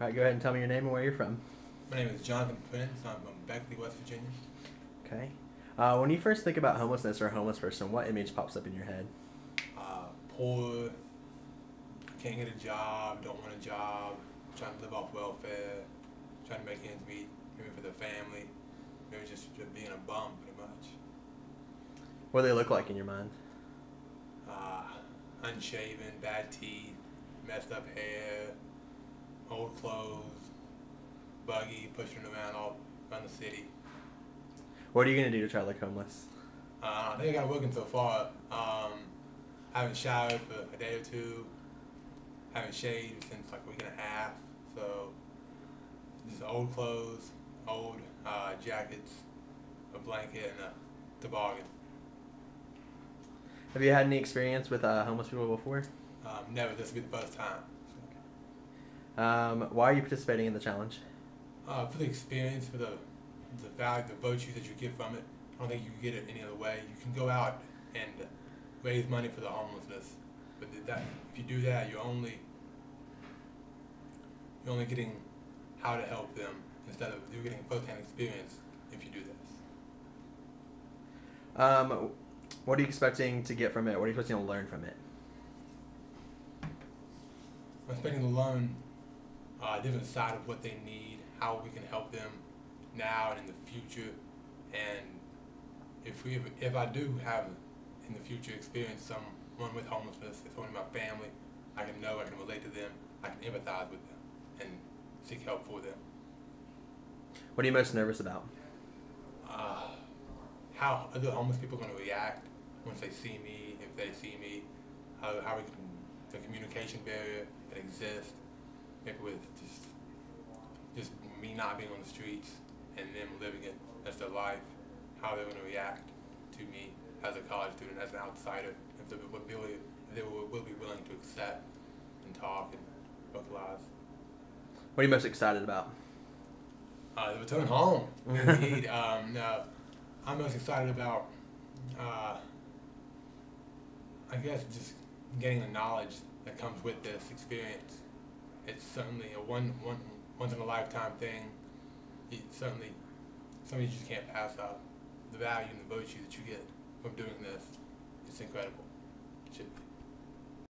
All right, go ahead and tell me your name and where you're from. My name is Jonathan Prince. I'm from Beckley, West Virginia. Okay. Uh, when you first think about homelessness or a homeless person, what image pops up in your head? Uh, poor, can't get a job, don't want a job, trying to live off welfare, trying to make ends meet, maybe for the family, maybe just, just being a bum, pretty much. What do they look like in your mind? Uh, unshaven, bad teeth, messed up hair, old clothes, buggy, pushing around all around the city. What are you gonna do to try to look homeless? Uh, I think I got working so far. Um, I haven't showered for a day or two. Haven't shaved since like a week and a half. So just old clothes, old uh, jackets, a blanket, and a toboggan. Have you had any experience with uh, homeless people before? Um, never. This will be the first time. Um, why are you participating in the challenge? Uh, for the experience, for the the value, the virtues that you get from it. I don't think you can get it any other way. You can go out and raise money for the homelessness, but that if you do that, you're only you're only getting how to help them instead of you're getting first-hand experience if you do this. Um, what are you expecting to get from it? What are you expecting to learn from it? I'm expecting to learn uh, a different side of what they need, how we can help them now and in the future, and if we if I do have in the future experience someone with homelessness, someone in my family, I can know, I can relate to them, I can empathize with them, and seek help for them. What are you most nervous about? Uh, how the homeless people going to react once they see me, if they see me, how, how we can, the communication barrier that exists, maybe with just just me not being on the streets and them living it as their life, how they're going to react to me as a college student, as an outsider, if they will, be, if they will, will be willing to accept and talk and vocalize. What are you most excited about? Uh, the return home, indeed. um, no, I'm most excited about, uh, I guess, just getting the knowledge that comes with this experience. It's certainly a one, one, once in a lifetime thing. It's certainly something you just can't pass up. The value and the virtue that you get from doing this, it's incredible. It should be.